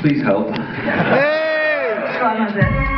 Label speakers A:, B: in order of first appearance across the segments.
A: Please help.
B: I'm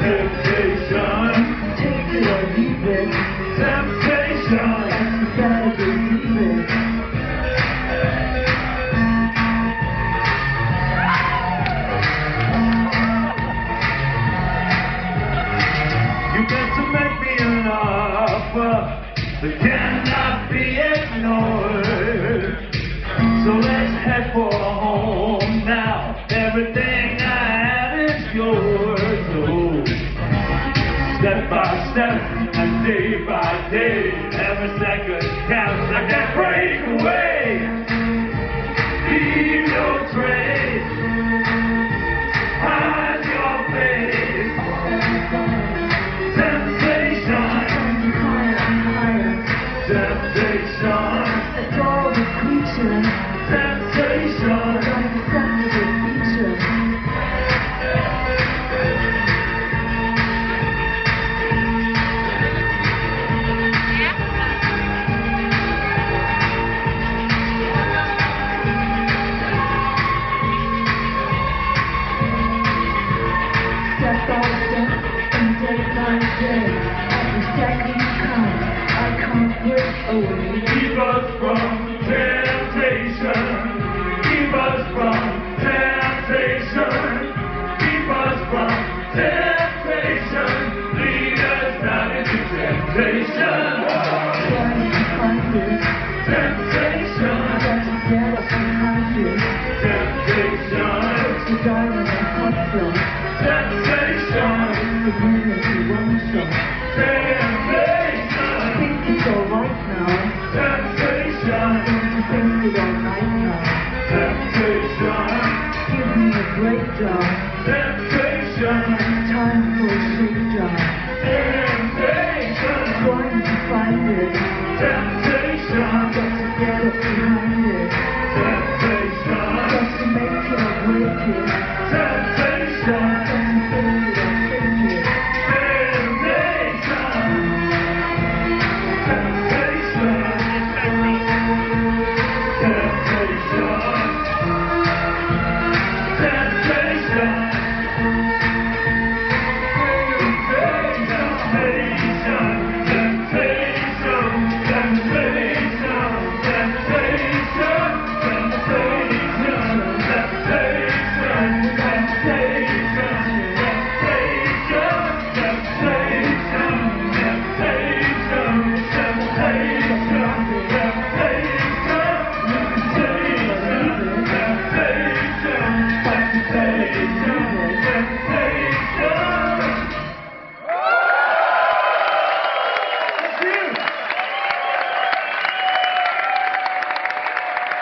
B: Temptation, temptation, temptation, temptation, temptation, temptation. You got to make me an offer cannot be ignored. Step by step and day by day, every second counts. I can't break away.
C: Away.
B: Keep us from temptation. Keep us from temptation. Keep us from temptation. Lead us not into temptation.
C: Trying to find it,
B: Temptation.
C: got to get up behind it.
B: Temptation.
C: The diamond and hustle,
B: Temptation.
C: the winners who won some.
B: Temptation.
C: breakdown.
B: Temptation.
C: Time for a shakedown.
B: Temptation.
C: Trying to find it.
B: Temptation.